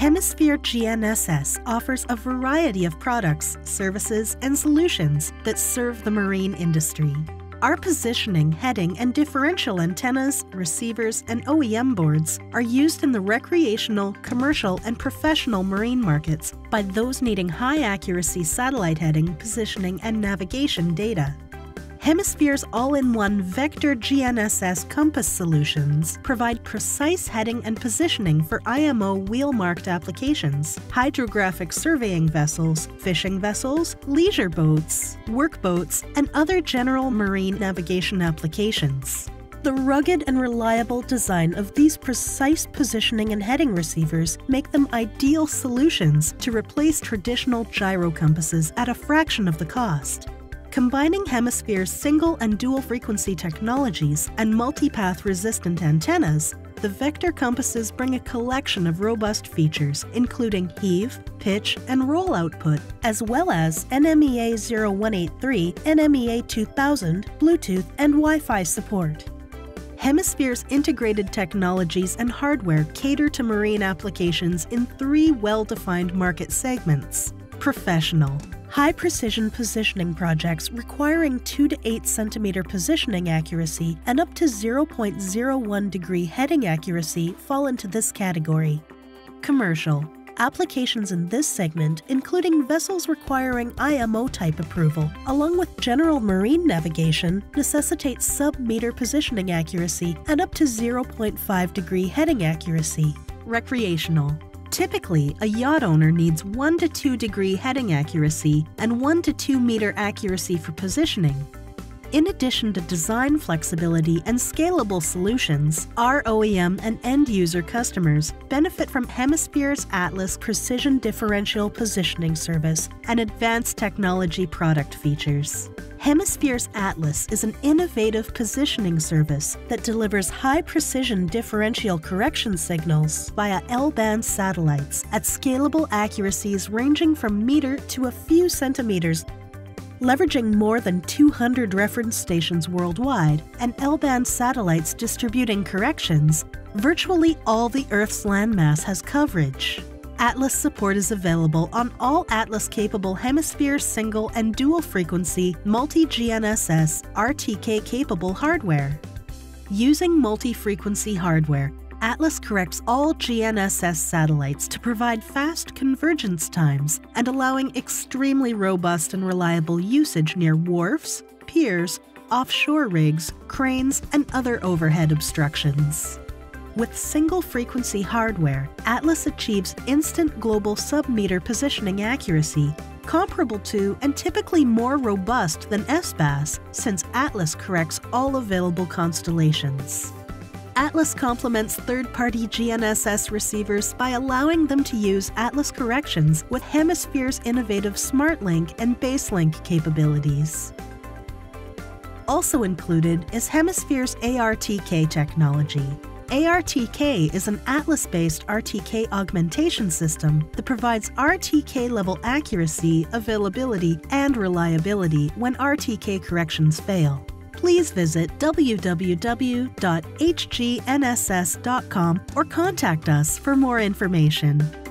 Hemisphere GNSS offers a variety of products, services, and solutions that serve the marine industry. Our positioning, heading, and differential antennas, receivers, and OEM boards are used in the recreational, commercial, and professional marine markets by those needing high accuracy satellite heading, positioning, and navigation data. Hemisphere's all in one Vector GNSS compass solutions provide precise heading and positioning for IMO wheel marked applications, hydrographic surveying vessels, fishing vessels, leisure boats, work boats, and other general marine navigation applications. The rugged and reliable design of these precise positioning and heading receivers make them ideal solutions to replace traditional gyro compasses at a fraction of the cost. Combining Hemisphere's single and dual frequency technologies and multipath resistant antennas, the vector compasses bring a collection of robust features, including heave, pitch, and roll output, as well as NMEA 0183, NMEA 2000, Bluetooth, and Wi Fi support. Hemisphere's integrated technologies and hardware cater to marine applications in three well defined market segments professional, High precision positioning projects requiring 2 to 8 centimeter positioning accuracy and up to 0.01 degree heading accuracy fall into this category. Commercial Applications in this segment, including vessels requiring IMO type approval, along with general marine navigation, necessitate sub-meter positioning accuracy and up to 0.5 degree heading accuracy. Recreational Typically, a yacht owner needs 1 to 2 degree heading accuracy and 1 to 2 meter accuracy for positioning. In addition to design flexibility and scalable solutions, our OEM and end user customers benefit from Hemisphere's Atlas Precision Differential Positioning Service and advanced technology product features. Hemisphere's Atlas is an innovative positioning service that delivers high precision differential correction signals via L band satellites at scalable accuracies ranging from meter to a few centimeters leveraging more than 200 reference stations worldwide and L-band satellites distributing corrections, virtually all the Earth's landmass has coverage. Atlas support is available on all Atlas-capable hemisphere single and dual frequency multi-GNSS RTK-capable hardware. Using multi-frequency hardware, Atlas corrects all GNSS satellites to provide fast convergence times and allowing extremely robust and reliable usage near wharfs, piers, offshore rigs, cranes, and other overhead obstructions. With single frequency hardware, Atlas achieves instant global sub-meter positioning accuracy, comparable to and typically more robust than SBAS, since Atlas corrects all available constellations. Atlas complements third party GNSS receivers by allowing them to use Atlas corrections with Hemisphere's innovative SmartLink and BaseLink capabilities. Also included is Hemisphere's ARTK technology. ARTK is an Atlas based RTK augmentation system that provides RTK level accuracy, availability, and reliability when RTK corrections fail please visit www.hgnss.com or contact us for more information.